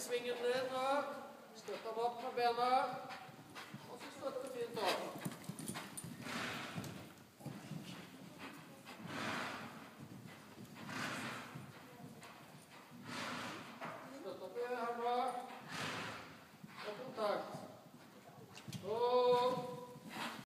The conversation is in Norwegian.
svingen ned. Støtt ham opp med bena.